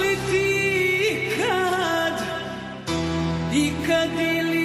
li ti ikad, ikad ili